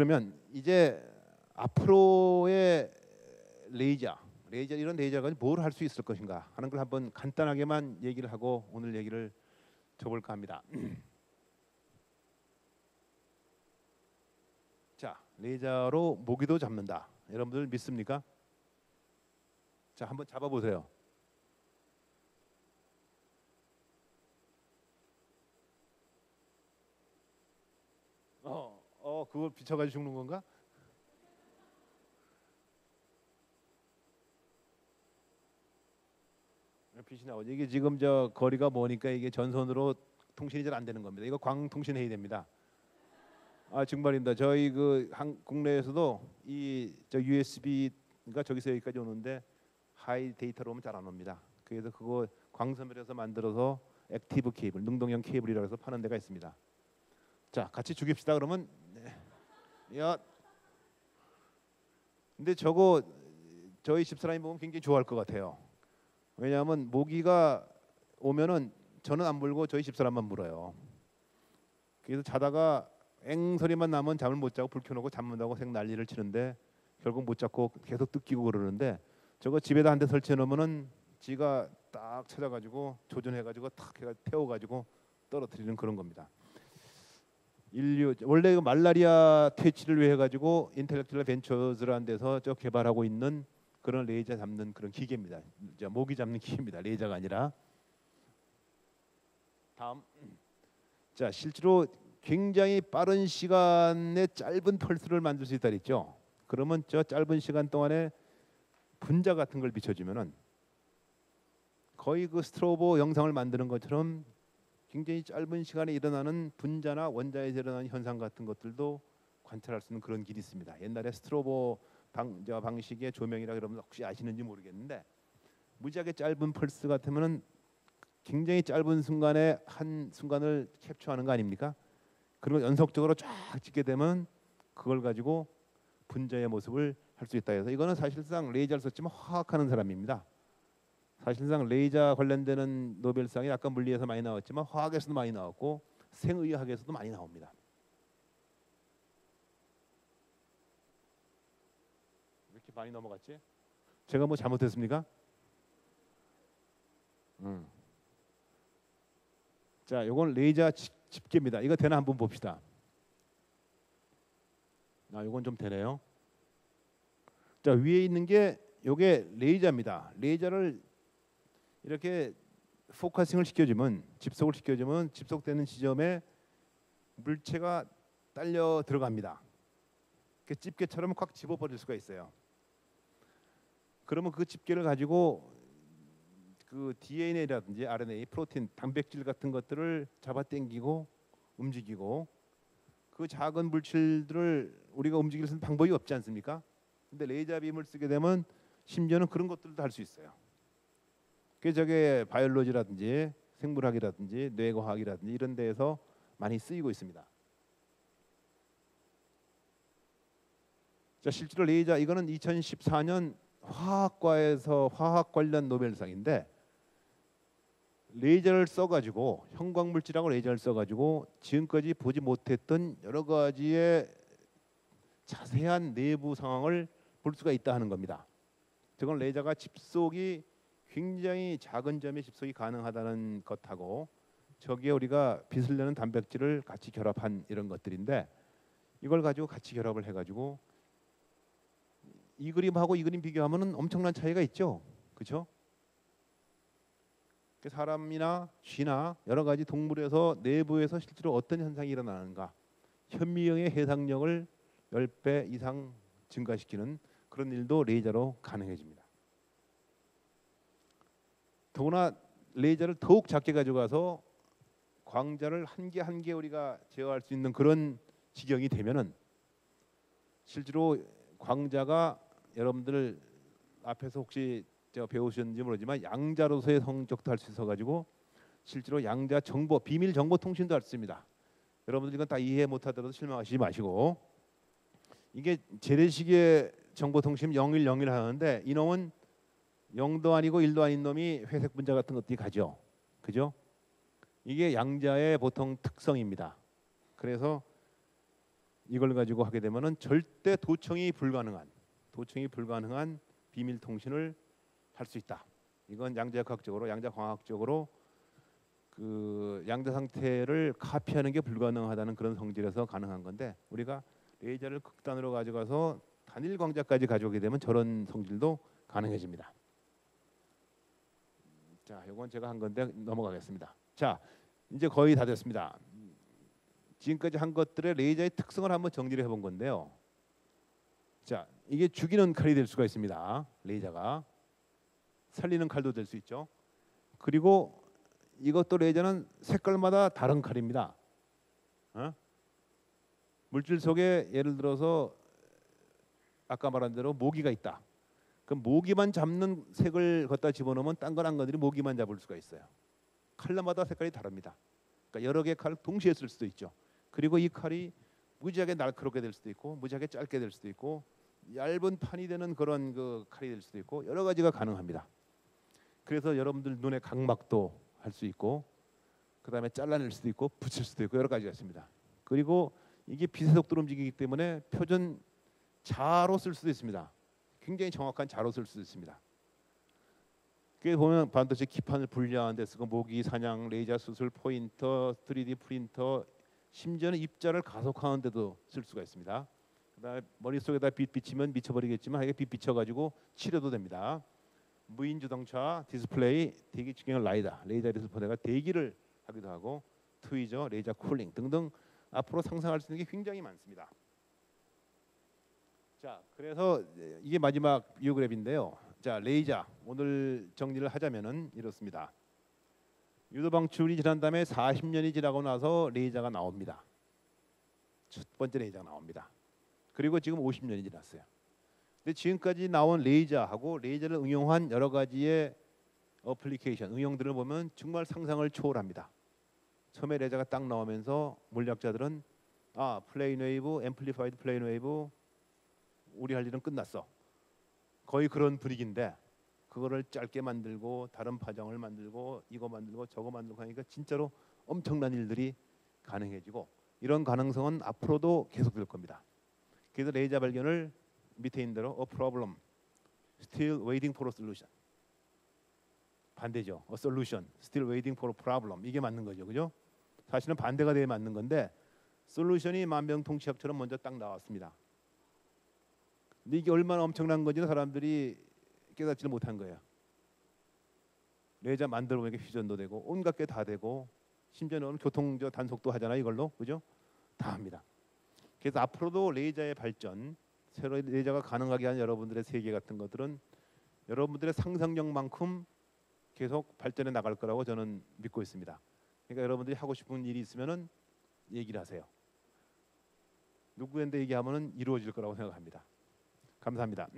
그러면 이제 앞으로의 레이저, 레이저 이런 레이저가 뭘 할 수 있을 것인가 하는 걸 한번 간단하게만 얘기를 하고 오늘 얘기를 줄여볼까 합니다. 자, 레이저로 모기도 잡는다. 여러분들 믿습니까? 자, 한번 잡아보세요. 어, 어, 그걸 비춰가지고 죽는 건가? 빛이 나오죠. 이게 지금 저 거리가 뭐니까 이게 전선으로 통신이 잘 안 되는 겁니다. 이거 광통신 회의 됩니다. 아 정말입니다. 저희 그 한, 국내에서도 이 저 USB가 저기서 여기까지 오는데 하이 데이터로 오면 잘 안 옵니다. 그래서 그거 광섬유에서 만들어서 active 케이블, 능동형 케이블이라고 해서 파는 데가 있습니다. 자, 같이 죽입시다. 그러면 네. 야. 근데 저거 저희 집사람이 보면 굉장히 좋아할 것 같아요. 왜냐하면 모기가 오면은 저는 안 물고 저희 집사람만 물어요. 그래서 자다가 앵 소리만 나면 잠을 못 자고 불 켜놓고 잡는다고 생 난리를 치는데 결국 못 잡고 계속 뜯기고 그러는데 저거 집에다 한 대 설치해 놓으면은 지가 딱 찾아가지고 조준해가지고 탁 해가 태워가지고 떨어뜨리는 그런 겁니다. 인류 원래 그 말라리아 퇴치를 위해 가지고 Intellectual Ventures라는 데서 저 개발하고 있는 그런 레이저 잡는 그런 기계입니다. 모기 잡는 기계입니다. 레이저가 아니라 다음 자 실제로 굉장히 빠른 시간에 짧은 펄스를 만들 수 있다 그랬죠. 그러면 저 짧은 시간 동안에 분자 같은 걸 비춰주면은 거의 그 스트로보 영상을 만드는 것처럼 굉장히 짧은 시간에 일어나는 분자나 원자에서 일어나는 현상 같은 것들도 관찰할 수 있는 그런 길이 있습니다. 옛날에 스트로보 방, 저 방식의 조명이라 그러면 혹시 아시는지 모르겠는데 무지하게 짧은 펄스 같으면은 굉장히 짧은 순간에 한 순간을 캡처하는 거 아닙니까? 그리고 연속적으로 쫙 찍게 되면 그걸 가지고 분자의 모습을 할 수 있다 해서 이거는 사실상 레이저를 썼지만 화학하는 사람입니다. 사실상 레이저 관련되는 노벨상이 아까 물리에서 많이 나왔지만 화학에서도 많이 나왔고 생의학에서도 많이 나옵니다. 왜 이렇게 많이 넘어갔지? 제가 뭐 잘못했습니까? 음. 자, 요건 레이저 집게입니다. 이거 되나 한번 봅시다. 아, 요건 좀 되네요. 자, 위에 있는 게 요게 레이저입니다. 레이저를 이렇게 focusing을 시켜주면 집속을 시켜주면 집속되는 지점에 물체가 딸려 들어갑니다. 그 집게처럼 꽉 집어버릴 수가 있어요. 그러면 그 집게를 가지고 그 DNA라든지 RNA, 프로틴, 단백질 같은 것들을 잡아당기고 움직이고 그 작은 물질들을 우리가 움직일 수 있는 방법이 없지 않습니까? 근데 레이저 빔을 쓰게 되면 심지어는 그런 것들도 할 수 있어요. 그 저게 바이올로지라든지 생물학이라든지 뇌과학이라든지 이런 데에서 많이 쓰이고 있습니다. 자 실제로 레이저 이거는 2014년 화학과에서 화학 관련 노벨상인데 레이저를 써가지고 형광물질하고 레이저를 써가지고 지금까지 보지 못했던 여러 가지의 자세한 내부 상황을 볼 수가 있다 하는 겁니다. 저건 레이저가 집속이 굉장히 작은 점에 집속이 가능하다는 것하고 저기에 우리가 빛을 내는 단백질을 같이 결합한 이런 것들인데 이걸 가지고 같이 결합을 해가지고 이 그림하고 이 그림 비교하면은 엄청난 차이가 있죠, 그렇죠? 사람이나 쥐나 여러 가지 동물에서 내부에서 실제로 어떤 현상이 일어나는가 현미경의 해상력을 10배 이상 증가시키는 그런 일도 레이저로 가능해집니다. 더구나 레이저를 더욱 작게 가져가서 광자를 한 개 한 개 우리가 제어할 수 있는 그런 지경이 되면은 실제로 광자가 여러분들 앞에서 혹시 제가 배우셨는지 모르지만 양자로서의 성적도 할 수 있어 가지고 실제로 양자 정보 비밀 정보 통신도 할 수 있습니다. 여러분들 이건 다 이해 못하더라도 실망하시지 마시고 이게 재래식의 정보 통신 0101 하는데 이놈은 0도 아니고 1도 아닌 놈이 회색 분자 같은 것들이 가죠. 그죠? 이게 양자의 보통 특성입니다. 그래서 이걸 가지고 하게 되면은 절대 도청이 불가능한 도청이 불가능한 비밀 통신을 할 수 있다. 이건 양자역학적으로 양자광학적으로 그 양자 상태를 카피하는 게 불가능하다는 그런 성질에서 가능한 건데 우리가 레이저를 극단으로 가져가서 단일 광자까지 가져오게 되면 저런 성질도 가능해집니다. 자, 이건 제가 한 건데 넘어가겠습니다. 자, 이제 거의 다 됐습니다. 지금까지 한 것들의 레이저의 특성을 한번 정리를 해본 건데요. 자, 이게 죽이는 칼이 될 수가 있습니다. 레이저가 살리는 칼도 될 수 있죠. 그리고 이것도 레이저는 색깔마다 다른 칼입니다. 어? 물질 속에 예를 들어서 아까 말한 대로 모기가 있다. 그럼 모기만 잡는 색을 걷다 집어넣으면 딴 건 안 건드리 모기만 잡을 수가 있어요. 칼라마다 색깔이 다릅니다. 그러니까 여러 개의 칼을 동시에 쓸 수도 있죠. 그리고 이 칼이 무지하게 날카롭게 될 수도 있고 무지하게 짧게 될 수도 있고 얇은 판이 되는 그런 그 칼이 될 수도 있고 여러 가지가 가능합니다. 그래서 여러분들 눈에 각막도 할 수 있고 그다음에 잘라낼 수도 있고 붙일 수도 있고 여러 가지가 있습니다. 그리고 이게 빛의 속도로 움직이기 때문에 표준 자로 쓸 수도 있습니다. 굉장히 정확한 자로 쓸 수도 있습니다. 그게 보면 반도체 기판을 분리하는 데 쓰고 모기 사냥, 레이저 수술, 포인터, 3D 프린터, 심지어는 입자를 가속하는 데도 쓸 수가 있습니다. 그다음에 머릿속에다 빛 비치면 미쳐버리겠지만 이게 빛 비춰가지고 치료도 됩니다. 무인 자동차 디스플레이, 대기 측정 라이다, 레이저 디스플레이가 대기를 하기도 하고 tweezer, 레이저 cooling 등등 앞으로 상상할 수 있는 게 굉장히 많습니다. 자, 그래서 이게 마지막 viewgraph인데요. 자, 레이저 오늘 정리를 하자면은 이렇습니다. 유도 방출이 지난 다음에 40년이 지나고 나서 레이저가 나옵니다. 첫 번째 레이저가 나옵니다. 그리고 지금 50년이 지났어요. 근데 지금까지 나온 레이저하고 레이저를 응용한 여러 가지의 어플리케이션, 응용들을 보면 정말 상상을 초월합니다. 처음에 레이저가 딱 나오면서 물리학자들은 아 plane wave, amplified plane wave 우리 할 일은 끝났어. 거의 그런 분위기인데 그거를 짧게 만들고 다른 파장을 만들고 이거 만들고 저거 만들고 하니까 진짜로 엄청난 일들이 가능해지고 이런 가능성은 앞으로도 계속될 겁니다. 그래서 레이저 발견을 밑에 있는 대로 a problem still waiting for a solution 반대죠. a solution still waiting for a problem 이게 맞는 거죠. 그죠? 사실은 반대가 돼야 맞는 건데 솔루션이 만병통치약처럼 먼저 딱 나왔습니다. 근데 이게 얼마나 엄청난 건지는 사람들이 깨닫지를 못한 거예요. 레이저 만들어 보니까 휴전도 되고 온갖 게 다 되고 심지어는 교통 저 단속도 하잖아 이걸로 그죠? 다 합니다. 그래서 앞으로도 레이저의 발전, 새로 레이저가 가능하게 한 여러분들의 세계 같은 것들은 여러분들의 상상력만큼 계속 발전해 나갈 거라고 저는 믿고 있습니다. 그러니까 여러분들이 하고 싶은 일이 있으면은 얘기를 하세요. 누구한테 얘기하면은 이루어질 거라고 생각합니다. 감사합니다.